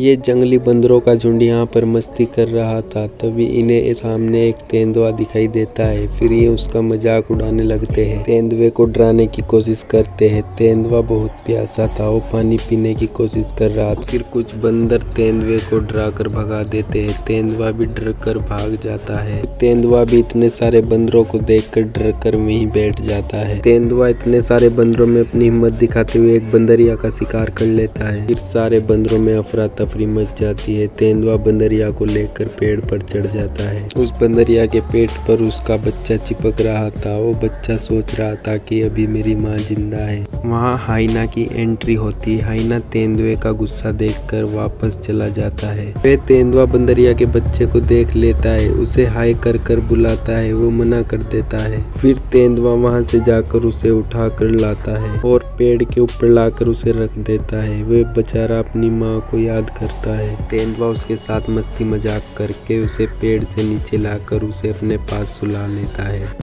ये जंगली बंदरों का झुंड यहाँ पर मस्ती कर रहा था, तभी इन्हें सामने एक तेंदुआ दिखाई देता है, फिर ये उसका मज़ाक उड़ाने लगते हैं। तेंदुए को डराने की कोशिश करते हैं। तेंदुआ बहुत प्यासा था, वो पानी पीने की कोशिश कर रहा था। फिर कुछ बंदर तेंदुए को डरा कर भगा देते हैं। तेंदुआ भी डर कर भाग जाता है। तेंदुआ भी इतने सारे बंदरों को देख कर डर कर वहीं बैठ जाता है। तेंदुआ इतने सारे बंदरों में अपनी हिम्मत दिखाते हुए एक बंदरिया का शिकार कर लेता है। फिर सारे बंदरों में अफरा तफरी मच जाती है। तेंदुआ बंदरिया को लेकर पेड़ पर चढ़ जाता है। उस बंदरिया के पेट पर उसका बच्चा चिपक रहा था। वो बच्चा सोच रहा था कि अभी मेरी माँ ज़िंदा है। वहाँ हाइना की एंट्री होती। है हाइना तेंदुए का गुस्सा देखकर वापस चला जाता है। वे तेंदुआ बंदरिया के बच्चे को देख लेता है। उसे हाई कर कर बुलाता है। वो मना कर देता है। फिर तेंदुआ वहाँ से जाकर उसे उठा कर लाता है और पेड़ के ऊपर लाकर उसे रख देता है। वे बेचारा अपनी माँ को याद करता है। तेंदुआ उसके साथ मस्ती मज़ाक करके उसे पेड़ से नीचे लाकर उसे अपने पास सुला लेता है।